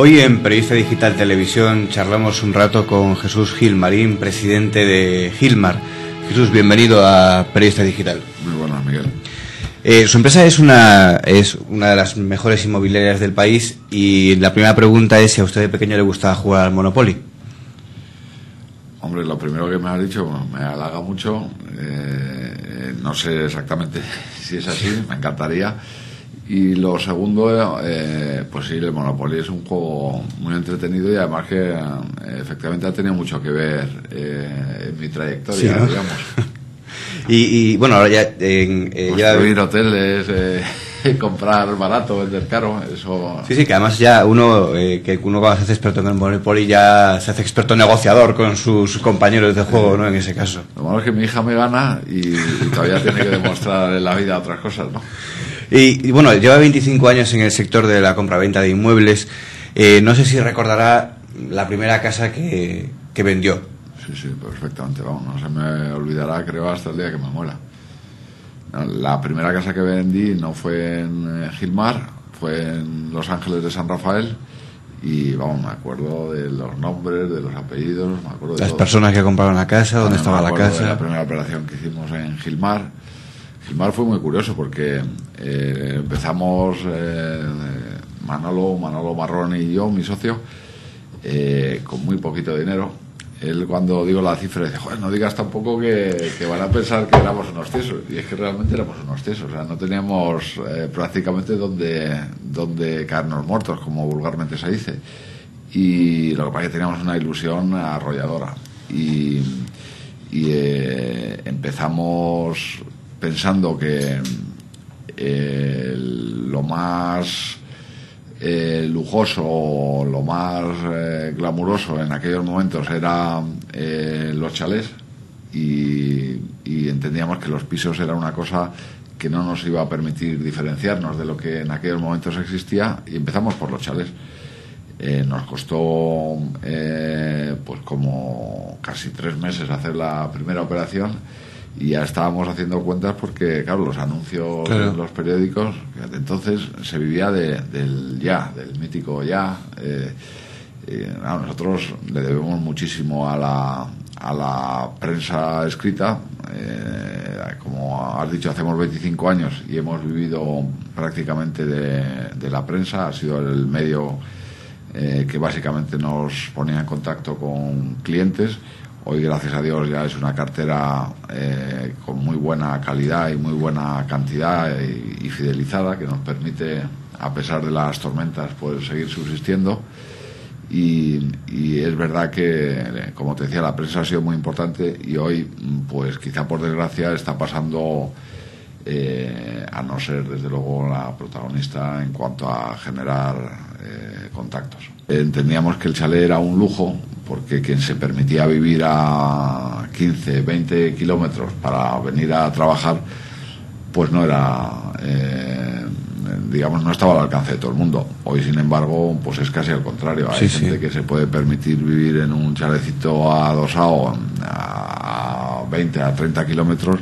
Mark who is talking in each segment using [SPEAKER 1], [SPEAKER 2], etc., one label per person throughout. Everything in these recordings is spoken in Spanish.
[SPEAKER 1] Hoy en Periodista Digital Televisión charlamos un rato con Jesús Gilmarín, presidente de Gilmar. Jesús, bienvenido a Periodista Digital.
[SPEAKER 2] Muy buenas, Miguel.
[SPEAKER 1] Eh, su empresa es una, es una de las mejores inmobiliarias del país y la primera pregunta es si a usted de pequeño le gustaba jugar al Monopoly.
[SPEAKER 2] Hombre, lo primero que me has dicho me halaga mucho. Eh, no sé exactamente si es así, me encantaría. Y lo segundo, eh, pues sí, el Monopoly es un juego muy entretenido y además que eh, efectivamente ha tenido mucho que ver eh, en mi trayectoria,
[SPEAKER 1] Sí, ¿no?
[SPEAKER 2] digamos.
[SPEAKER 1] Y, y, bueno, ahora ya... en- eh, ya-
[SPEAKER 2] Construir hoteles, eh, comprar barato, vender caro, eso...
[SPEAKER 1] Sí, sí, que además ya uno, eh, que uno cuando se hace experto en el Monopoly ya se hace experto negociador con sus compañeros de juego, ¿no? En ese caso.
[SPEAKER 2] Lo malo es que mi hija me gana y, y todavía tiene que demostrar en la vida otras cosas, ¿no?
[SPEAKER 1] Y, y, bueno, lleva 25 años en el sector de la compra-venta de inmuebles. Eh, no sé si recordará la primera casa que, que vendió.
[SPEAKER 2] Sí, sí, perfectamente, vamos, no se me olvidará, creo, hasta el día que me muera. La primera casa que vendí no fue en eh, Gilmar, fue en Los Ángeles de San Rafael y, vamos, me acuerdo de los nombres, de los apellidos, me acuerdo de
[SPEAKER 1] Las
[SPEAKER 2] todo.
[SPEAKER 1] personas que compraron la casa, dónde
[SPEAKER 2] También
[SPEAKER 1] estaba
[SPEAKER 2] me
[SPEAKER 1] la
[SPEAKER 2] acuerdo de
[SPEAKER 1] casa.
[SPEAKER 2] La primera operación que hicimos en Gilmar. Gilmar fue muy curioso porque eh, empezamos eh, Manolo, Manolo Marrón y yo, mi socio, eh, con muy poquito dinero. Él cuando digo la cifra dice, no digas tampoco que, van a pensar que éramos unos tiesos. Y es que realmente éramos unos tiesos. O sea, no teníamos prácticamente donde, donde caernos muertos, como vulgarmente se dice. Y lo que pasa es que teníamos una ilusión arrolladora. Y, empezamos pensando que eh, lo más eh, lujoso, lo más eh, glamuroso en aquellos momentos era eh, los chalés y, entendíamos que los pisos era una cosa que no nos iba a permitir diferenciarnos de lo que en aquellos momentos existía y empezamos por los chalés. Eh, nos costó pues como casi tres meses hacer la primera operación y ya estábamos haciendo cuentas porque claro los anuncios
[SPEAKER 1] Claro.
[SPEAKER 2] en los periódicos entonces se vivía de- del ya del mítico ya eh, eh, nosotros le debemos muchísimo a la, a la prensa escrita. eh, como has dicho, hacemos 25 años y hemos vivido prácticamente de, de la prensa. Ha sido el medio eh, que básicamente nos ponía en contacto con clientes. Hoy, gracias a Dios, ya es una cartera eh, con muy buena calidad y muy buena cantidad y, fidelizada que nos permite, a pesar de las tormentas, poder seguir subsistiendo. Y, es verdad que, como te decía, la prensa ha sido muy importante y hoy, pues quizá por desgracia, está pasando eh, a no ser, desde luego, la protagonista en cuanto a generar eh, contactos. Entendíamos que el chalet era un lujo porque quien se permitía vivir a 15, 20 kilómetros para venir a trabajar, pues no era, eh, digamos, no estaba al alcance de todo el mundo. Hoy, sin embargo, pues es casi al contrario. Hay
[SPEAKER 1] Sí, sí.
[SPEAKER 2] gente que se puede permitir vivir en un chalecito adosado a 20, a 30 kilómetros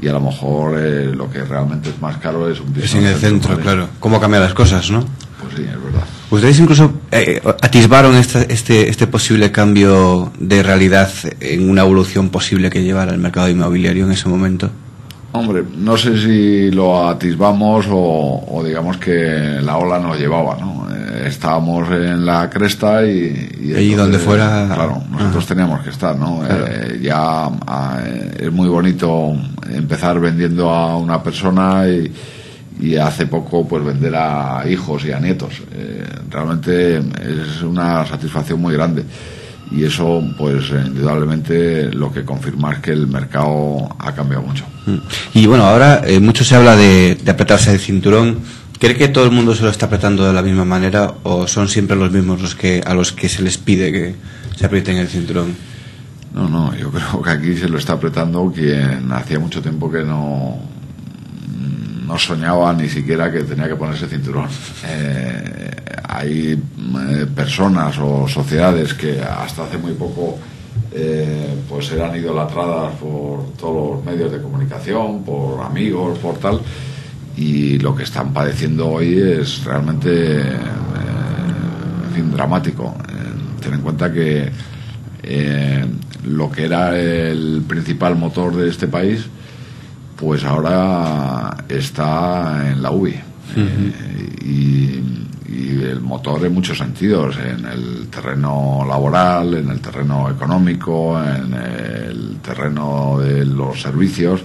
[SPEAKER 2] y a lo mejor eh, lo que realmente es más caro es un piso
[SPEAKER 1] Es en el centro, claro. ¿Cómo cambian las cosas, no?
[SPEAKER 2] Pues sí, es verdad.
[SPEAKER 1] Ustedes incluso eh, atisbaron este, este, este posible cambio de realidad en una evolución posible que llevara el mercado inmobiliario en ese momento.
[SPEAKER 2] Hombre, no sé si lo atisbamos o, o digamos que la ola nos llevaba, ¿no? Eh, estábamos en la cresta y... y
[SPEAKER 1] donde fuera-
[SPEAKER 2] Claro, nosotros teníamos que estar, ¿no?
[SPEAKER 1] Claro.
[SPEAKER 2] Eh, ya ah, eh, es muy bonito empezar vendiendo a una persona y, y hace poco pues vender a hijos y a nietos. Eh, realmente es una satisfacción muy grande. Y eso, pues, eh, indudablemente lo que confirma es que el mercado ha cambiado mucho.
[SPEAKER 1] Mm. Y bueno, ahora eh, mucho se habla de, de apretarse el cinturón. ¿Cree que todo el mundo se lo está apretando de la misma manera o son siempre los mismos los que a los que se les pide que se aprieten el cinturón?
[SPEAKER 2] No, no, yo creo que aquí se lo está apretando quien hacía mucho tiempo que no, no soñaba ni siquiera que tenía que ponerse cinturón. Eh, hay eh, personas o sociedades que hasta hace muy poco eh, pues eran idolatradas por todos los medios de comunicación, por amigos, por tal, y lo que están padeciendo hoy es realmente, en fin, dramático. ten en cuenta que lo que era el principal motor de este país, pues ahora está en la UBI. y, el motor en muchos sentidos, en el terreno laboral, en el terreno económico, en el terreno de los servicios,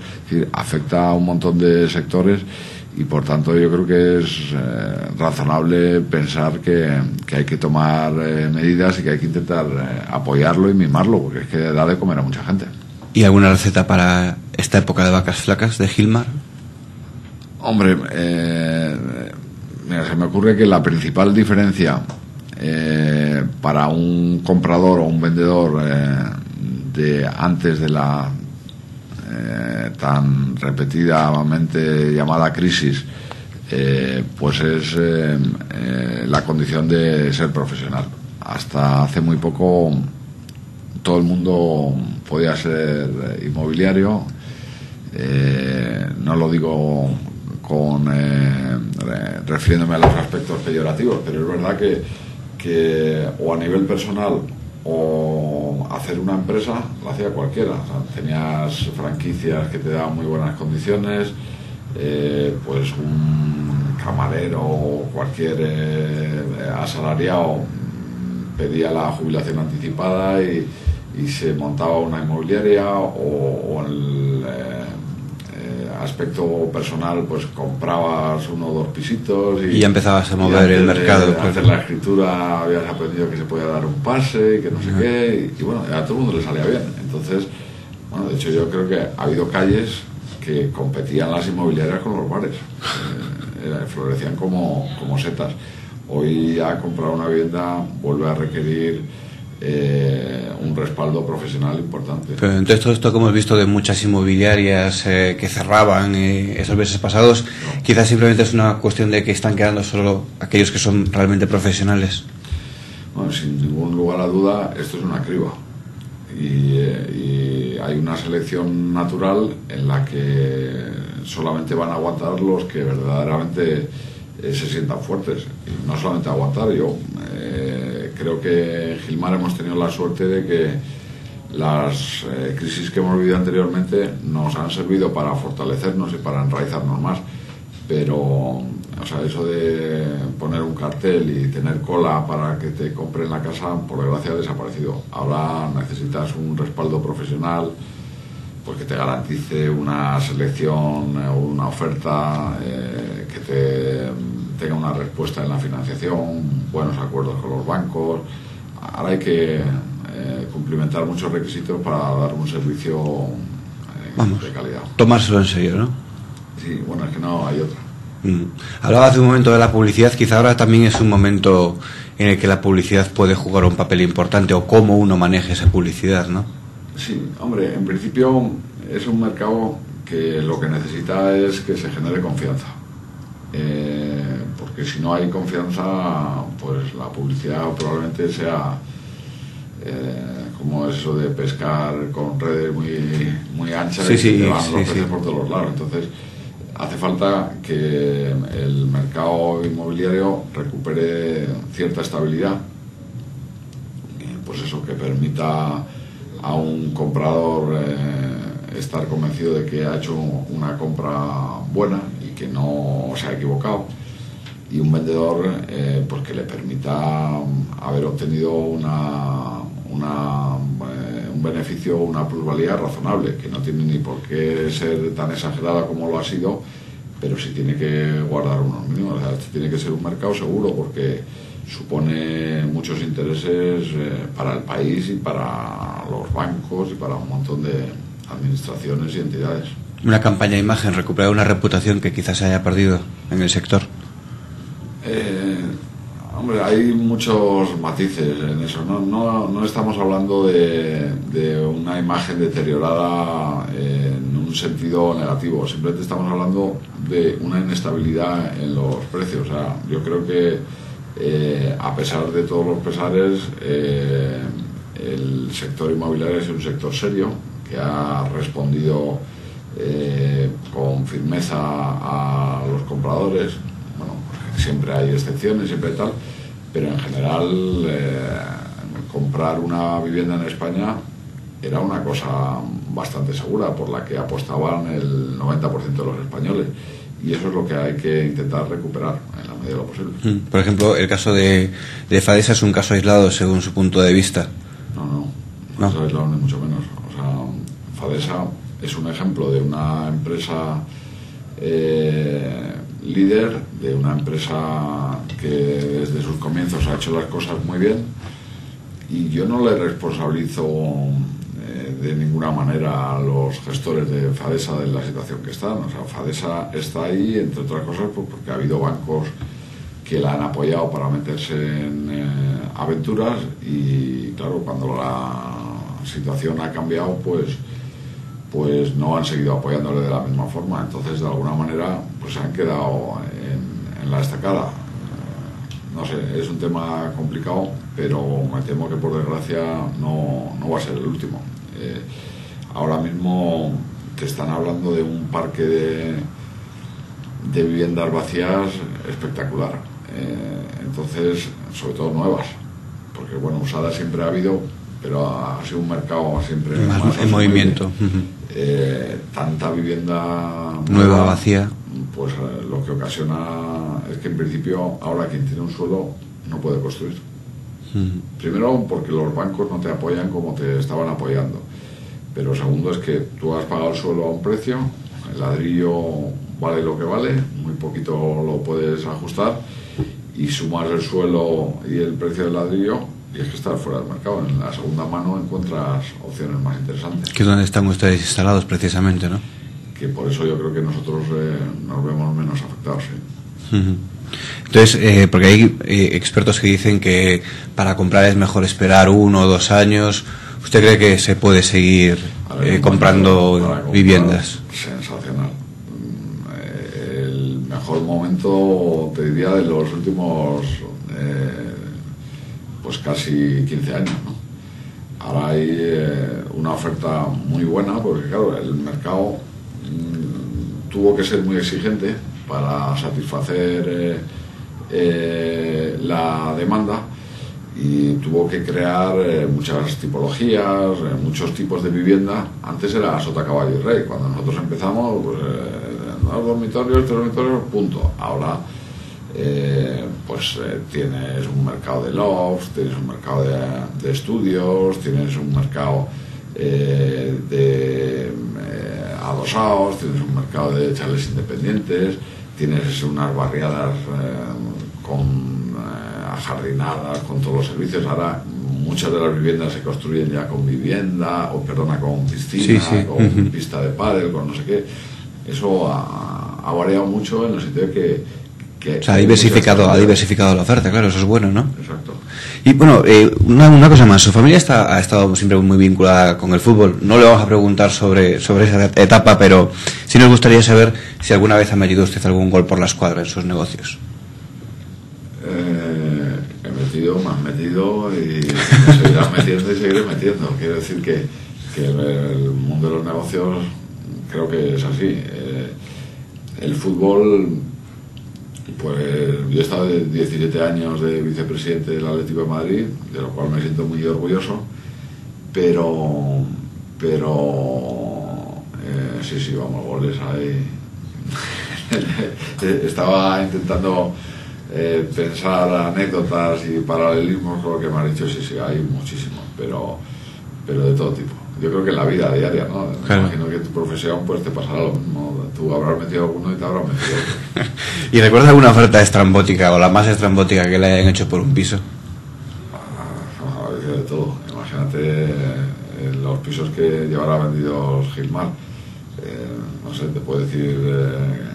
[SPEAKER 2] afecta a un montón de sectores y por tanto yo creo que es eh, razonable pensar que, hay que tomar eh, medidas y que hay que intentar eh, apoyarlo y mimarlo, porque es que da de comer a mucha gente.
[SPEAKER 1] ¿Y alguna receta para esta época de vacas flacas de Gilmar?
[SPEAKER 2] Hombre, se me ocurre que la principal diferencia para un comprador o un vendedor de antes de la eh, tan repetidamente llamada crisis, eh, pues es eh, la condición de ser profesional. Hasta hace muy poco todo el mundo podía ser inmobiliario, no lo digo con refiriéndome a los aspectos peyorativos, pero es verdad que, que o a nivel personal o hacer una empresa lo hacía cualquiera. tenías franquicias que te daban muy buenas condiciones, eh, pues un camarero o cualquier eh, asalariado pedía la jubilación anticipada y, se montaba una inmobiliaria o, el, eh, aspecto personal, pues comprabas uno o dos pisitos
[SPEAKER 1] y, ya empezabas a mover el mercado.
[SPEAKER 2] Pues. hacer la escritura habías aprendido que se podía dar un pase y que no sé qué, y, bueno, a todo el mundo le salía bien. Entonces, bueno, de hecho yo creo que ha habido calles que competían las inmobiliarias con los bares, eh, florecían como, como setas. Hoy ya comprar una vivienda vuelve a requerir eh, un respaldo profesional importante.
[SPEAKER 1] Pero entonces todo esto que hemos visto de muchas inmobiliarias eh, que cerraban eh, esos meses pasados, quizás simplemente es una cuestión de que están quedando solo aquellos que son realmente profesionales.
[SPEAKER 2] Bueno, sin ningún lugar a duda, esto es una criba. Y, y, hay una selección natural en la que solamente van a aguantar los que verdaderamente se sientan fuertes. Y no solamente aguantar, yo creo que en Gilmar hemos tenido la suerte de que las eh, crisis que hemos vivido anteriormente nos han servido para fortalecernos y para enraizarnos más. Pero, o sea, eso de poner un cartel y tener cola para que te compren la casa, por desgracia, ha desaparecido. Ahora necesitas un respaldo profesional pues que te garantice una selección o una oferta eh, que te tenga una respuesta en la financiación, buenos acuerdos con los bancos. Ahora hay que eh, cumplimentar muchos requisitos para dar un servicio eh, de calidad.
[SPEAKER 1] Tomárselo en serio, ¿no?
[SPEAKER 2] Sí, bueno, es que no hay otra.
[SPEAKER 1] Mm. Hablaba hace un momento de la publicidad, quizá ahora también es un momento en el que la publicidad puede jugar un papel importante o cómo uno maneja esa publicidad, ¿no?
[SPEAKER 2] Sí, hombre, en principio es un mercado que lo que necesita es que se genere confianza. Eh, porque si no hay confianza, pues la publicidad probablemente sea eh, como eso de pescar con redes muy, muy anchas
[SPEAKER 1] y sí,
[SPEAKER 2] los peces por todos lados. Entonces, hace falta que el mercado inmobiliario recupere cierta estabilidad, pues eso, que permita a un comprador eh, estar convencido de que ha hecho una compra buena y que no se ha equivocado y un vendedor eh, pues que le permita mm, haber obtenido una, una eh, un beneficio una plusvalía razonable, que no tiene ni por qué ser tan exagerada como lo ha sido, pero sí tiene que guardar unos mínimos. Este tiene que ser un mercado seguro porque supone muchos intereses eh, para el país y para los bancos y para un montón de administraciones y entidades.
[SPEAKER 1] Una campaña de imagen, recuperar una reputación que quizás se haya perdido en el sector.
[SPEAKER 2] Eh, hombre, hay muchos matices en eso. No, no, estamos hablando de, una imagen deteriorada en un sentido negativo. Simplemente estamos hablando de una inestabilidad en los precios. O sea, yo creo que eh, a pesar de todos los pesares, eh, el sector inmobiliario es un sector serio que ha respondido con firmeza a los compradores siempre hay excepciones, siempre tal, pero en general eh, comprar una vivienda en España era una cosa bastante segura por la que apostaban el 90% de los españoles y eso es lo que hay que intentar recuperar en la medida de lo posible.
[SPEAKER 1] Mm. Por ejemplo, el caso de, de Fadesa es un caso aislado según su punto de vista.
[SPEAKER 2] No, no, no, es aislado ni mucho menos. O sea, Fadesa es un ejemplo de una empresa eh, líder, de una empresa que desde sus comienzos ha hecho las cosas muy bien y yo no le responsabilizo eh, de ninguna manera a los gestores de Fadesa de la situación que están. O sea, Fadesa está ahí, entre otras cosas, pues porque ha habido bancos que la han apoyado para meterse en eh, aventuras y claro, cuando la situación ha cambiado, pues pues no han seguido apoyándole de la misma forma. Entonces, de alguna manera, pues se han quedado en, en la estacada. Eh, no sé, es un tema complicado, pero me temo que por desgracia no, no va a ser el último. Eh, ahora mismo te están hablando de un parque de, de viviendas vacías espectacular. Eh, entonces, sobre todo nuevas, porque bueno, usadas siempre ha habido, pero ha sido un mercado siempre
[SPEAKER 1] más, en movimiento.
[SPEAKER 2] Eh, tanta vivienda
[SPEAKER 1] nueva, vacía.
[SPEAKER 2] Pues eh, lo que ocasiona es que en principio ahora quien tiene un suelo no puede construir. Primero porque los bancos no te apoyan como te estaban apoyando. Pero segundo es que tú has pagado el suelo a un precio, el ladrillo vale lo que vale, muy poquito lo puedes ajustar y sumas el suelo y el precio del ladrillo y es que estar fuera del mercado. En la segunda mano encuentras opciones más interesantes.
[SPEAKER 1] Que es donde están ustedes instalados precisamente, ¿no?
[SPEAKER 2] Que por eso yo creo que nosotros eh, nos vemos menos afectados. ¿sí?
[SPEAKER 1] Entonces, eh, porque hay eh, expertos que dicen que para comprar es mejor esperar uno o dos años. ¿Usted cree que se puede seguir comprando viviendas?
[SPEAKER 2] Sensacional. Mm, El mejor momento, te diría, de los últimos pues casi 15 años. Ahora hay eh, una oferta muy buena porque, claro, el mercado mmm, tuvo que ser muy exigente para satisfacer eh, eh, la demanda y tuvo que crear muchas tipologías, muchos tipos de vivienda. Antes era sota, caballo y rey. Cuando nosotros empezamos, pues, dos dormitorios, tres dormitorios, punto. Ahora eh, pues eh, tienes un mercado de lofts, tienes un mercado de, de estudios, tienes un mercado eh, de eh, adosados, tienes un mercado de chales independientes, tienes unas barriadas con ajardinadas, con todos los servicios. Ahora muchas de las viviendas se construyen ya con vivienda, o perdona, con piscina,
[SPEAKER 1] Sí, sí.
[SPEAKER 2] con pista de pádel, con no sé qué. Eso ha, ha variado mucho en el sentido de que que
[SPEAKER 1] O sea, ha diversificado, ha diversificado la oferta, claro, eso es bueno, ¿no?
[SPEAKER 2] Exacto.
[SPEAKER 1] Y bueno, eh, una, una cosa más, su familia está, ha estado siempre muy vinculada con el fútbol. No le vamos a preguntar sobre, sobre esa etapa, pero sí nos gustaría saber si alguna vez ha metido usted algún gol por la escuadra en sus negocios.
[SPEAKER 2] Eh, he metido, me han metido y me seguirán metiendo y seguiré metiendo. Quiero decir que, que el mundo de los negocios creo que es así. Eh, el fútbol, pues yo he estado de 17 años de vicepresidente del Atlético de Madrid, de lo cual me siento muy orgulloso, pero, pero eh, sí, sí, vamos, goles ahí. Estaba intentando eh, pensar anécdotas y paralelismos con lo que me has dicho, sí, sí, hay muchísimos, pero, pero de todo tipo. Yo creo que en la vida diaria, ¿no?
[SPEAKER 1] Claro.
[SPEAKER 2] imagino que en tu profesión pues te pasará lo mismo. Tú habrás metido alguno y te habrás metido otro.
[SPEAKER 1] ¿Y recuerda alguna oferta estrambótica o la más estrambótica que le hayan hecho por un piso?
[SPEAKER 2] Ah, veces de todo. Imagínate eh, los pisos que llevará vendidos Gilmar. Eh, no sé, te puedo decir, eh,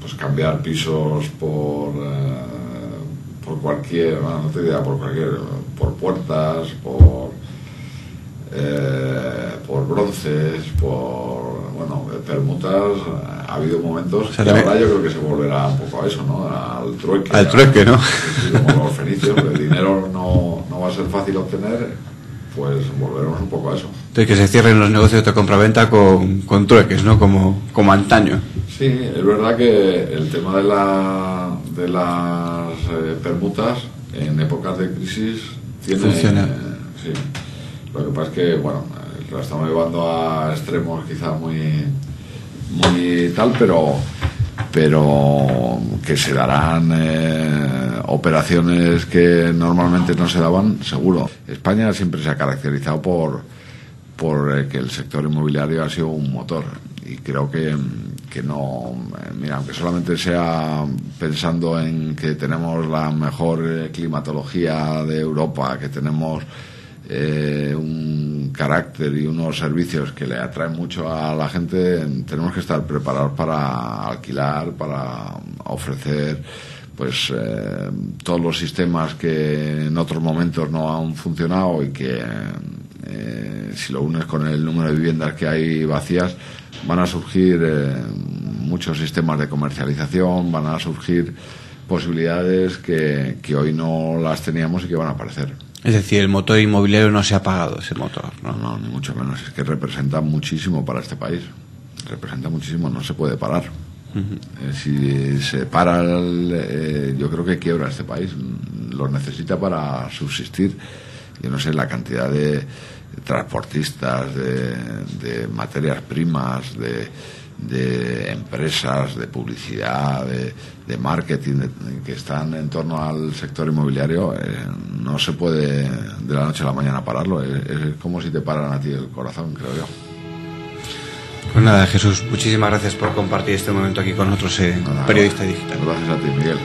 [SPEAKER 2] pues cambiar pisos por, eh, por cualquier, bueno, no te diría por cualquier, por puertas, por, eh, por bronces, por, bueno, permutas. Ha habido momentos
[SPEAKER 1] O sea,
[SPEAKER 2] que
[SPEAKER 1] también-
[SPEAKER 2] ahora yo creo que se volverá un poco a eso, ¿no? Al trueque.
[SPEAKER 1] Al trueque, ¿no?
[SPEAKER 2] Sí, como los fenicios, el dinero no, no va a ser fácil obtener, pues volveremos un poco a eso.
[SPEAKER 1] Entonces que se cierren los negocios de compraventa con, con trueques, ¿no? Como, como antaño.
[SPEAKER 2] Sí, es verdad que el tema de, la, de las eh, permutas en épocas de crisis tiene,
[SPEAKER 1] Funciona.
[SPEAKER 2] sí. Lo que pasa es que, bueno, lo estamos llevando a extremos quizá muy, muy tal, pero pero que se darán eh, operaciones que normalmente no se daban, seguro. España siempre se ha caracterizado por, por eh, que el sector inmobiliario ha sido un motor y creo que, que no, mira, aunque solamente sea pensando en que tenemos la mejor eh, climatología de Europa, que tenemos eh, un carácter y unos servicios que le atraen mucho a la gente, tenemos que estar preparados para alquilar, para ofrecer pues eh, todos los sistemas que en otros momentos no han funcionado y que eh, si lo unes con el número de viviendas que hay vacías van a surgir eh, muchos sistemas de comercialización, van a surgir posibilidades que, que hoy no las teníamos y que van a aparecer.
[SPEAKER 1] Es decir, el motor inmobiliario no se ha apagado, ese motor, ¿no?
[SPEAKER 2] No, no, ni mucho menos. Es que representa muchísimo para este país. Representa muchísimo, no se puede parar. Eh, si se para, el, eh, yo creo que quiebra este país. Lo necesita para subsistir. Yo no sé la cantidad de transportistas, de, de materias primas, de, de empresas, de publicidad, de, de marketing de- que están en torno al sector inmobiliario, eh, no se puede de la noche a la mañana pararlo. Es, es como si te paran a ti el corazón, creo yo.
[SPEAKER 1] Pues nada, Jesús, muchísimas gracias por compartir este momento aquí con nosotros
[SPEAKER 2] Nada,
[SPEAKER 1] Periodista Digital.
[SPEAKER 2] Gracias a ti, Miguel.